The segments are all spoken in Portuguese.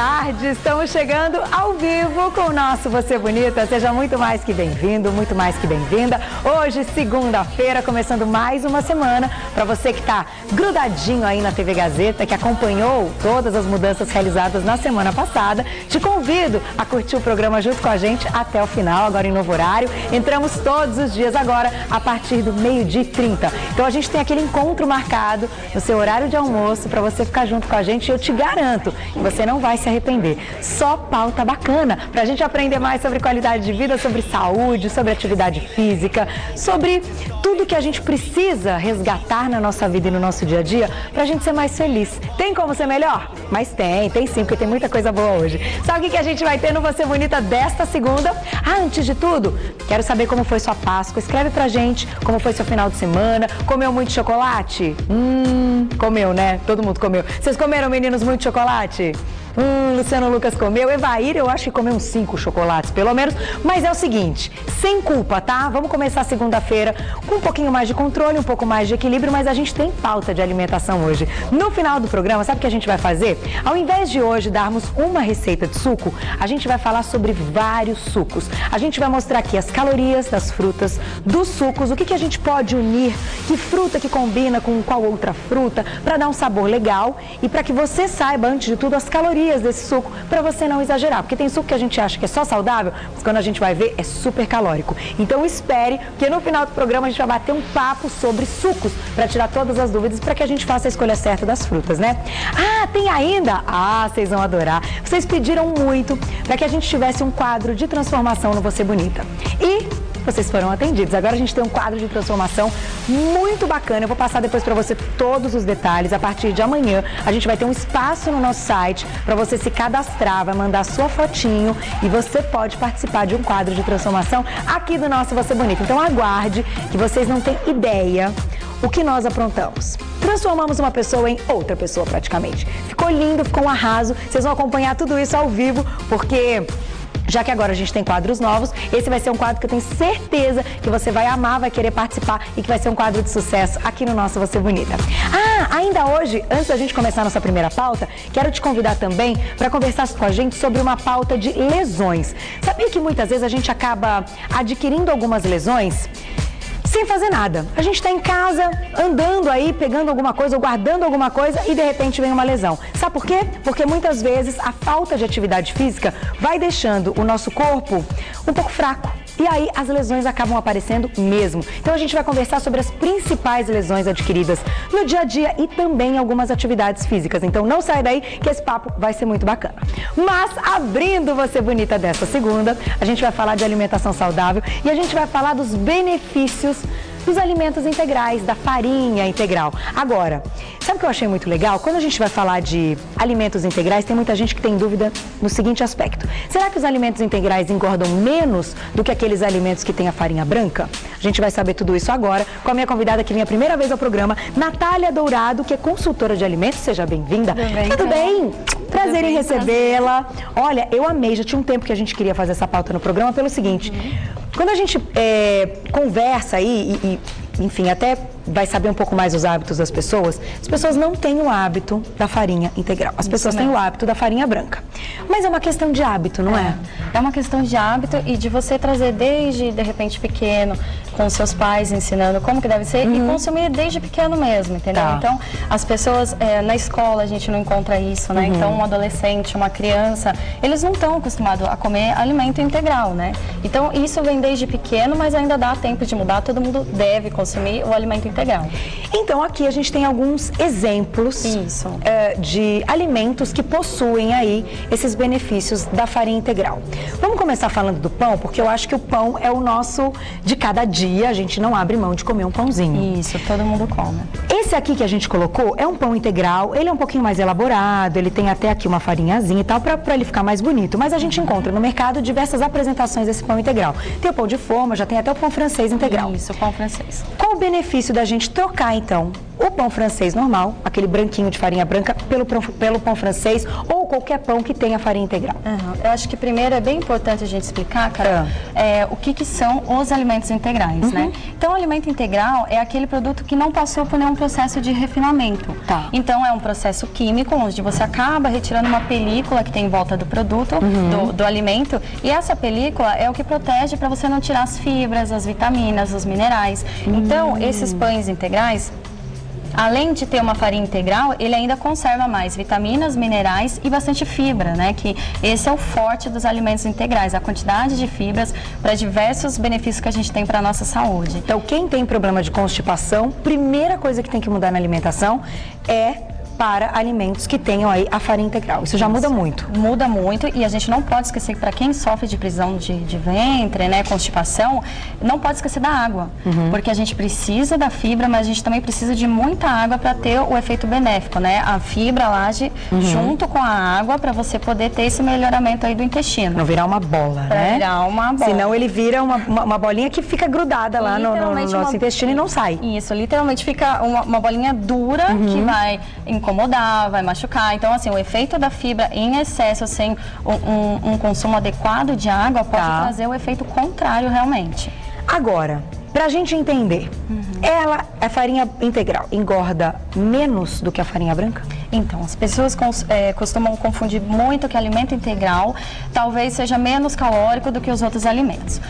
tarde, estamos chegando ao vivo com o nosso Você Bonita. Seja muito mais que bem-vindo, muito mais que bem-vinda. Hoje, segunda-feira, começando mais uma semana. Para você que está grudadinho aí na TV Gazeta, que acompanhou todas as mudanças realizadas na semana passada, te convido a curtir o programa junto com a gente até o final, agora em novo horário. Entramos todos os dias agora, a partir do meio-dia e 30. Então a gente tem aquele encontro marcado no seu horário de almoço para você ficar junto com a gente eu te garanto que você não vai se arrepender. Só pauta bacana para a gente aprender mais sobre qualidade de vida, sobre saúde, sobre atividade física, sobre tudo que a gente precisa resgatar na nossa vida e no nosso dia a dia para a gente ser mais feliz. Tem como ser melhor? Mas tem, tem sim, porque tem muita coisa boa hoje. Sabe o que a gente vai ter no Você Bonita desta segunda? Ah, antes de tudo, quero saber como foi sua Páscoa. Escreve pra gente como foi seu final de semana. Comeu muito chocolate? Hum, comeu, né? Todo mundo comeu. Vocês comeram, meninos, muito chocolate? Hum, Luciano Lucas comeu. Evair, eu acho que comeu uns cinco chocolates, pelo menos. Mas é o seguinte, sem culpa, tá? Vamos começar segunda-feira com um pouquinho mais de controle, um pouco mais de equilíbrio, mas a gente tem pauta de alimentação hoje. No final do programa, sabe o que a gente vai fazer? Ao invés de hoje darmos uma receita de suco, a gente vai falar sobre vários sucos. A gente vai mostrar aqui as calorias das frutas, dos sucos, o que, que a gente pode unir, que fruta que combina com qual outra fruta, para dar um sabor legal e para que você saiba, antes de tudo, as calorias calorias desse suco para você não exagerar. Porque tem suco que a gente acha que é só saudável, mas quando a gente vai ver é super calórico. Então espere, porque no final do programa a gente vai bater um papo sobre sucos para tirar todas as dúvidas para que a gente faça a escolha certa das frutas, né? Ah, tem ainda? Ah, vocês vão adorar. Vocês pediram muito para que a gente tivesse um quadro de transformação no Você Bonita. E vocês foram atendidos. Agora a gente tem um quadro de transformação muito bacana. Eu vou passar depois para você todos os detalhes. A partir de amanhã, a gente vai ter um espaço no nosso site para você se cadastrar, vai mandar sua fotinho e você pode participar de um quadro de transformação aqui do nosso Você Bonito. Então aguarde que vocês não têm ideia o que nós aprontamos. Transformamos uma pessoa em outra pessoa praticamente. Ficou lindo, ficou um arraso. Vocês vão acompanhar tudo isso ao vivo, porque já que agora a gente tem quadros novos, esse vai ser um quadro que eu tenho certeza que você vai amar, vai querer participar e que vai ser um quadro de sucesso aqui no nosso Você Bonita. Ah, ainda hoje, antes da gente começar nossa primeira pauta, quero te convidar também para conversar com a gente sobre uma pauta de lesões. Sabia que muitas vezes a gente acaba adquirindo algumas lesões sem fazer nada. A gente está em casa, andando aí, pegando alguma coisa ou guardando alguma coisa e de repente vem uma lesão. Sabe por quê? Porque muitas vezes a falta de atividade física vai deixando o nosso corpo um pouco fraco. E aí as lesões acabam aparecendo mesmo. Então a gente vai conversar sobre as principais lesões adquiridas no dia a dia e também algumas atividades físicas. Então não sai daí que esse papo vai ser muito bacana. Mas abrindo você bonita dessa segunda, a gente vai falar de alimentação saudável e a gente vai falar dos benefícios dos alimentos integrais, da farinha integral. Agora, sabe o que eu achei muito legal? Quando a gente vai falar de alimentos integrais, tem muita gente que tem dúvida no seguinte aspecto: será que os alimentos integrais engordam menos do que aqueles alimentos que têm a farinha branca? A gente vai saber tudo isso agora com a minha convidada que vem a primeira vez ao programa, Natália Dourado, que é consultora de alimentos. Seja bem-vinda. Tudo bem? Tudo bem? Prazer em recebê-la. Olha, eu amei, já tinha um tempo que a gente queria fazer essa pauta no programa pelo seguinte. Uhum. Quando a gente é, conversa aí e, e enfim, até vai saber um pouco mais os hábitos das pessoas, as pessoas não têm o hábito da farinha integral. As pessoas têm o hábito da farinha branca. Mas é uma questão de hábito, não é? É, é uma questão de hábito e de você trazer desde, de repente, pequeno, com seus pais ensinando como que deve ser uhum. e consumir desde pequeno mesmo, entendeu? Tá. Então, as pessoas, é, na escola a gente não encontra isso, né? Uhum. Então, um adolescente, uma criança, eles não estão acostumados a comer alimento integral, né? Então, isso vem desde pequeno, mas ainda dá tempo de mudar, todo mundo deve consumir consumir o alimento integral. Então aqui a gente tem alguns exemplos uh, de alimentos que possuem aí esses benefícios da farinha integral. Vamos começar falando do pão, porque eu acho que o pão é o nosso de cada dia, a gente não abre mão de comer um pãozinho. Isso, todo mundo come. Esse aqui que a gente colocou é um pão integral, ele é um pouquinho mais elaborado, ele tem até aqui uma farinhazinha e tal, para ele ficar mais bonito. Mas a gente encontra no mercado diversas apresentações desse pão integral. Tem o pão de forma, já tem até o pão francês integral. Isso, o pão francês. Qual o benefício da gente trocar, então, o pão francês normal, aquele branquinho de farinha branca, pelo, pelo pão francês ou qualquer pão que tenha farinha integral? Uhum. Eu acho que primeiro é bem importante a gente explicar, cara, é. é, o que, que são os alimentos integrais, uhum. né? Então, o alimento integral é aquele produto que não passou por nenhum processo de refinamento. Tá. Então, é um processo químico, onde você acaba retirando uma película que tem em volta do produto, uhum. do, do alimento, e essa película é o que protege para você não tirar as fibras, as vitaminas, os minerais. Então, esses pães integrais, além de ter uma farinha integral, ele ainda conserva mais vitaminas, minerais e bastante fibra, né? Que esse é o forte dos alimentos integrais, a quantidade de fibras para diversos benefícios que a gente tem para a nossa saúde. Então, quem tem problema de constipação, primeira coisa que tem que mudar na alimentação é para alimentos que tenham aí a farinha integral. Isso já Isso. muda muito. Muda muito e a gente não pode esquecer que para quem sofre de prisão de, de, ventre, né, constipação, não pode esquecer da água, uhum. porque a gente precisa da fibra, mas a gente também precisa de muita água para ter o efeito benéfico, né? A fibra age uhum. junto com a água para você poder ter esse melhoramento aí do intestino. Não virar uma bola, pra né? Virar uma bola. Senão ele vira uma, uma, uma bolinha que fica grudada lá no, no, no nosso uma... intestino e não sai. Isso, literalmente fica uma, uma bolinha dura uhum. que vai incomodar, vai machucar. Então, assim, o efeito da fibra em excesso, sem um, um, um consumo adequado de água, pode tá. trazer o efeito contrário realmente. Agora, para a gente entender, uhum. ela, a farinha integral, engorda menos do que a farinha branca? Então, as pessoas cons, é, costumam confundir muito que alimento integral talvez seja menos calórico do que os outros alimentos.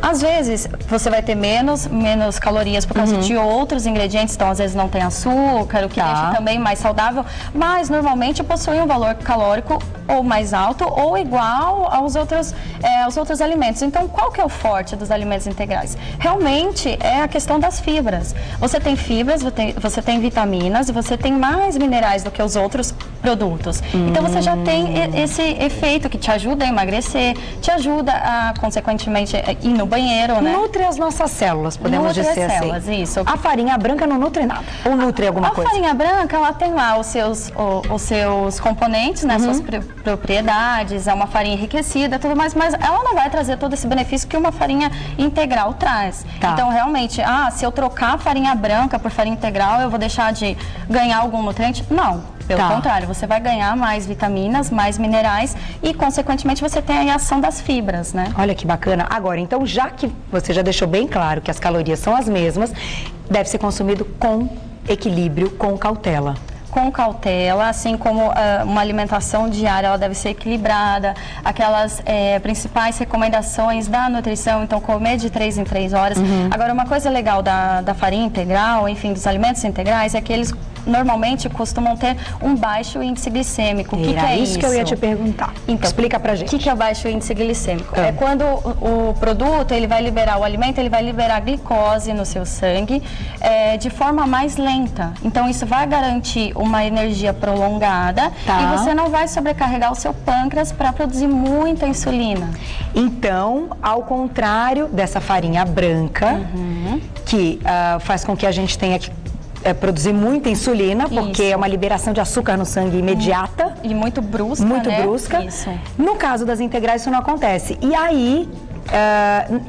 Às vezes, você vai ter menos, menos calorias por causa uhum. de outros ingredientes, então às vezes não tem açúcar, o que tá. deixa também mais saudável, mas normalmente possui um valor calórico ou mais alto ou igual aos outros, é, aos outros alimentos. Então, qual que é o forte dos alimentos integrais? Realmente é a questão das fibras. Você tem fibras, você tem, você tem vitaminas, você tem mais minerais do que os outros produtos. Hum. Então você já tem esse efeito que te ajuda a emagrecer, te ajuda a, consequentemente, ir no banheiro, né? Nutre as nossas células, podemos nutre dizer as assim. células, assim. isso. A farinha branca não nutre nada? Ou nutre alguma a coisa? A farinha branca, ela tem lá os seus, o, os seus componentes, né? Uhum. Suas propriedades, é uma farinha enriquecida, tudo mais, mas ela não vai trazer todo esse benefício que uma farinha integral traz. Tá. Então, realmente, ah, se eu trocar a farinha branca por farinha integral, eu vou deixar de ganhar algum nutriente? Não. Pelo tá. contrário, você vai ganhar mais vitaminas, mais minerais e, consequentemente, você tem a ação das fibras, né? Olha que bacana. Agora, então, já que você já deixou bem claro que as calorias são as mesmas, deve ser consumido com equilíbrio, com cautela com cautela, assim como uh, uma alimentação diária, ela deve ser equilibrada, aquelas é, principais recomendações da nutrição, então comer de 3 em 3 horas. Uhum. Agora, uma coisa legal da, da farinha integral, enfim, dos alimentos integrais, é que eles normalmente costumam ter um baixo índice glicêmico. O que, que, é isso? isso que eu ia te perguntar. Então, explica pra gente. O que, que é o baixo índice glicêmico? Ah. É quando o, o, produto ele vai liberar o alimento, ele vai liberar glicose no seu sangue é, de forma mais lenta. Então isso vai garantir uma energia prolongada tá. e você não vai sobrecarregar o seu pâncreas para produzir muita insulina. Então, ao contrário dessa farinha branca, uhum. que uh, faz com que a gente tenha que é, produzir muita insulina, porque Isso. é uma liberação de açúcar no sangue imediata. E muito brusca, Muito né? brusca. Isso. No caso das integrais, isso não acontece. E aí, uh,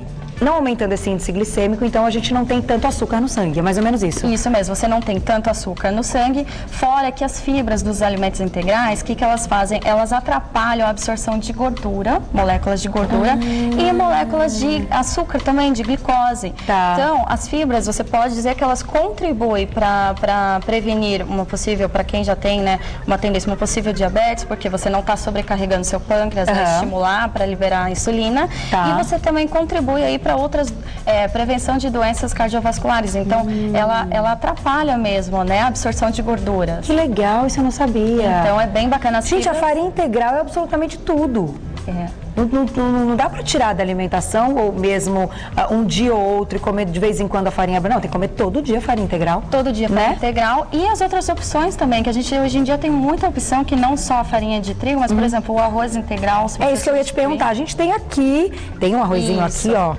não aumentando esse índice glicêmico, então a gente não tem tanto açúcar no sangue, é mais ou menos isso. Isso mesmo, você não tem tanto açúcar no sangue, fora que as fibras dos alimentos integrais, o que, que elas fazem? Elas atrapalham a absorção de gordura, moléculas de gordura, e moléculas de açúcar também, de glicose. Tá. Então, as fibras, você pode dizer que elas contribuem para prevenir uma possível, para quem já tem né, uma tendência, uma possível diabetes, porque você não está sobrecarregando seu pâncreas, uhum. né, estimular para liberar a insulina, tá. e você também contribui aí para para outras é, prevenção de doenças cardiovasculares. Então, hum. ela, ela atrapalha mesmo, né, a absorção de gorduras. Que legal, isso eu não sabia. Então, é bem bacana. Gente, fibras... a farinha integral é absolutamente tudo. É. Não, não, não, dá para tirar da alimentação ou mesmo uh, um dia ou outro e comer de vez em quando a farinha branca. Não, tem que comer todo dia farinha integral. Todo dia farinha né? integral. E as outras opções também, que a gente hoje em dia tem muita opção que não só a farinha de trigo, mas, por uhum. exemplo, o arroz integral. É isso que eu ia te perguntar. A gente tem aqui, tem um arrozinho isso. aqui, ó.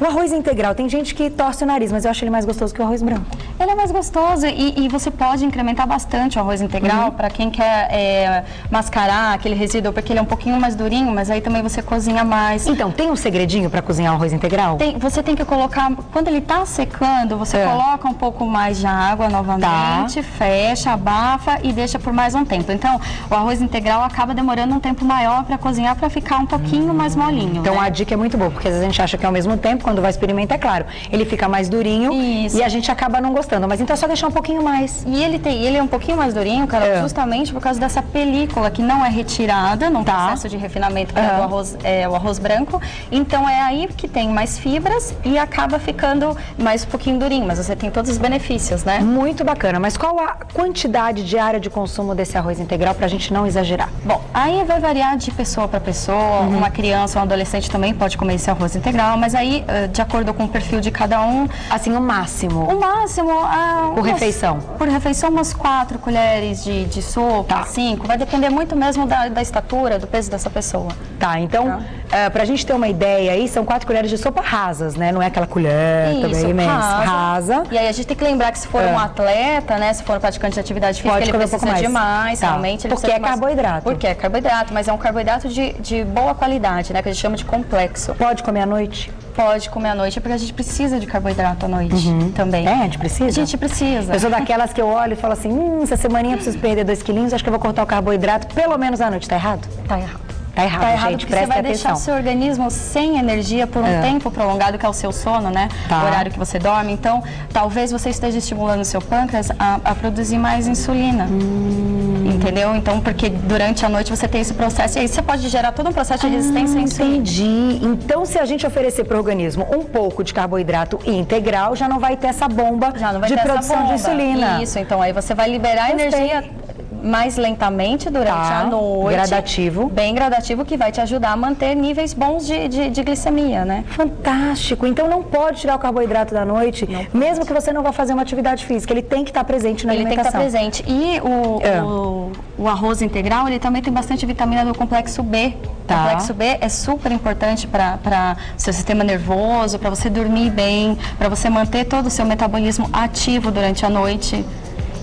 O arroz integral, tem gente que torce o nariz, mas eu acho ele mais gostoso que o arroz branco. Ele é mais gostoso e, e você pode incrementar bastante o arroz integral uhum. para quem quer é, mascarar aquele resíduo, porque ele é um pouquinho mais durinho, mas aí também você cozinha mais. Então, tem um segredinho para cozinhar o arroz integral? Tem, você tem que colocar, quando ele está secando, você é. coloca um pouco mais de água novamente, tá. fecha, abafa e deixa por mais um tempo. Então, o arroz integral acaba demorando um tempo maior para cozinhar para ficar um pouquinho hum. mais molinho. Então, né? a dica é muito boa, porque às vezes a gente acha que é ao mesmo tempo, quando vai experimentar, é claro, ele fica mais durinho Isso. e a gente acaba não gostando. Mas então é só deixar um pouquinho mais. E ele tem, ele é um pouquinho mais durinho, cara, é. justamente por causa dessa película que não é retirada no tá. processo de refinamento uhum. do arroz, é, o arroz branco. Então é aí que tem mais fibras e acaba ficando mais um pouquinho durinho, mas você tem todos os benefícios, né? Muito bacana. Mas qual a quantidade diária de consumo desse arroz integral para a gente não exagerar? Bom, aí vai variar de pessoa para pessoa. Uhum. Uma criança, um adolescente também pode comer esse arroz integral, mas aí, de acordo com o perfil de cada um. Assim, o máximo. O máximo. Ah, por refeição. Por refeição, umas quatro colheres de, de sopa, tá. cinco. Vai depender muito mesmo da, da estatura, do peso dessa pessoa. Tá, então, tá. Uh, pra gente ter uma ideia aí, são quatro colheres de sopa rasas, né? Não é aquela colher Isso, também imensa. Rasa. rasa. E aí a gente tem que lembrar que se for é. um atleta, né? Se for um praticante de atividade física, Pode ele precisa um pouco mais. de mais, tá. realmente. Porque é mais... carboidrato. Porque é carboidrato, mas é um carboidrato de, de boa qualidade, né? Que a gente chama de complexo. Pode comer à noite? Pode comer à noite, porque a gente precisa de carboidrato à noite uhum. também. É, a gente precisa? A gente precisa. Eu sou daquelas que eu olho e falo assim, hum, essa semaninha eu preciso perder dois quilinhos, acho que eu vou cortar o carboidrato pelo menos à noite. Tá errado? Tá errado. Tá errado, tá errado gente, porque você vai atenção. deixar o seu organismo sem energia por um é. tempo prolongado, que é o seu sono, né? Tá. O horário que você dorme. Então, talvez você esteja estimulando o seu pâncreas a, a produzir mais insulina. Hum. Entendeu? Então, porque durante a noite você tem esse processo, e aí você pode gerar todo um processo de resistência ah, à insulina. Entendi. Então, se a gente oferecer para o organismo um pouco de carboidrato integral, já não vai ter essa bomba de produção de insulina. Isso, então aí você vai liberar Gostei. energia mais lentamente durante tá, a noite. Gradativo. Bem gradativo, que vai te ajudar a manter níveis bons de, de, de glicemia, né? Fantástico. Então não pode tirar o carboidrato da noite, mesmo que você não vá fazer uma atividade física. Ele tem que estar presente na ele alimentação. Ele tem que estar presente. E o, é. o, o, arroz integral, ele também tem bastante vitamina do complexo B. Tá. O complexo B é super importante para o seu sistema nervoso, para você dormir bem, para você manter todo o seu metabolismo ativo durante a noite.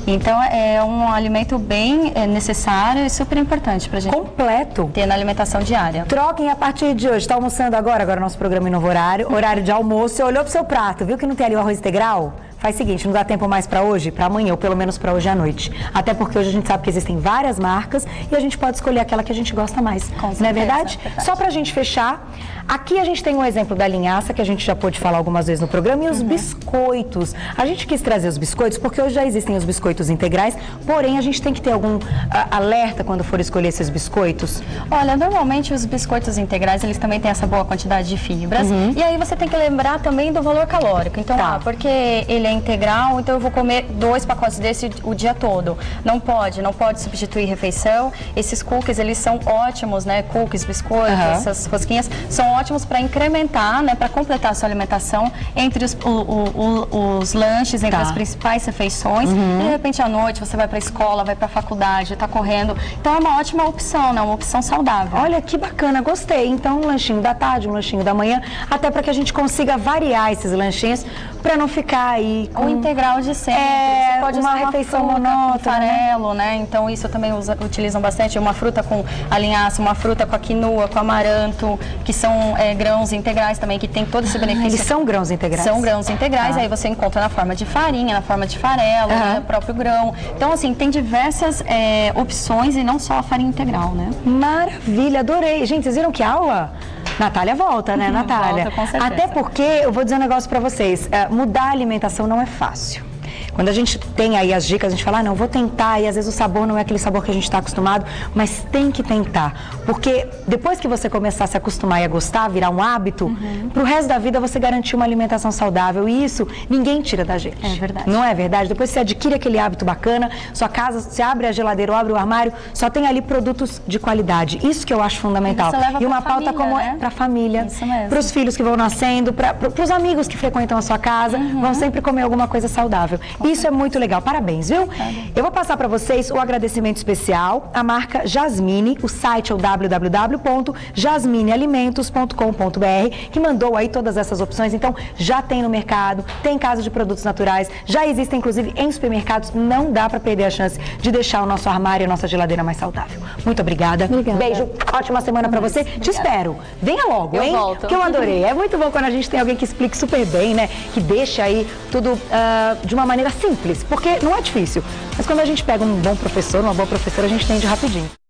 Então é um alimento bem é, necessário e super importante para gente. Completo. Ter na alimentação diária. Troquem a partir de hoje. Está almoçando agora? Agora nosso programa em novo horário. Horário de almoço. Você olhou pro seu prato, viu que não tem ali o arroz integral? Faz o seguinte, não dá tempo mais para hoje, para amanhã, ou pelo menos para hoje à noite. Até porque hoje a gente sabe que existem várias marcas e a gente pode escolher aquela que a gente gosta mais. Com certeza, não é verdade? É verdade. Só para a gente fechar, aqui a gente tem um exemplo da linhaça que a gente já pôde falar algumas vezes no programa e os uhum. biscoitos. A gente quis trazer os biscoitos porque hoje já existem os biscoitos integrais, porém a gente tem que ter algum uh, alerta quando for escolher esses biscoitos? Olha, normalmente os biscoitos integrais, eles também têm essa boa quantidade de fibras uhum. e aí você tem que lembrar também do valor calórico. Então, tá. ah, porque ele é integral, então eu vou comer dois pacotes desse o dia todo. Não pode, não pode substituir refeição. Esses cookies, eles são ótimos, né? Cookies, biscoitos, uhum. essas rosquinhas, são ótimos para incrementar, né? Para completar a sua alimentação entre os, o, o, os lanches, entre tá. as principais refeições. Uhum. E de repente à noite você vai para a escola, vai para a faculdade, está correndo. Então é uma ótima opção, né? Uma opção saudável. Olha que bacana, gostei. Então um lanchinho da tarde, um lanchinho da manhã, até para que a gente consiga variar esses lanchinhos para não ficar aí com... O integral de sempre. É, pode uma refeição uma monótona. farelo, né? Então isso também usa, utilizam bastante. Uma fruta com a linhaça, uma fruta com a quinoa, com amaranto, que são é, grãos integrais também, que tem todo esse benefício. Eles são grãos integrais? São grãos integrais, ah. aí você encontra na forma de farinha, na forma de farelo, uhum. né, próprio grão. Então, assim, tem diversas é, opções e não só a farinha integral, né? Maravilha, adorei. Gente, vocês viram que aula? Natália volta, né, Natália? Volta. Até porque, eu vou dizer um negócio para vocês, é, mudar a alimentação não é fácil. Quando a gente tem aí as dicas, a gente fala, ah, não, vou tentar, e às vezes o sabor não é aquele sabor que a gente está acostumado, mas tem que tentar. Porque depois que você começar a se acostumar e a gostar, virar um hábito, uhum. pro resto da vida você garantir uma alimentação saudável. E isso ninguém tira da gente. É verdade. Não é verdade? Depois você adquire aquele hábito bacana, sua casa, você abre a geladeira ou abre o armário, só tem ali produtos de qualidade. Isso que eu acho fundamental. E, e uma pauta família, como né? é para a família, para os filhos que vão nascendo, para os amigos que frequentam a sua casa, uhum. vão sempre comer alguma coisa saudável. Isso é muito legal. Parabéns, viu? Eu vou passar para vocês o agradecimento especial à marca Jasmine. O site é o www.jasminealimentos.com.br, que mandou aí todas essas opções. Então, já tem no mercado, tem casa de produtos naturais, já existem inclusive em supermercados. Não dá para perder a chance de deixar o nosso armário e a nossa geladeira mais saudável. Muito obrigada. Obrigada. Beijo, ótima semana para você. Te espero. Venha logo, Eu hein? volto. Que eu adorei. É muito bom quando a gente tem alguém que explique super bem, né? Que deixa aí tudo ah, de uma maneira simples, porque não é difícil. Mas quando a gente pega um bom professor, uma boa professora, a gente entende rapidinho.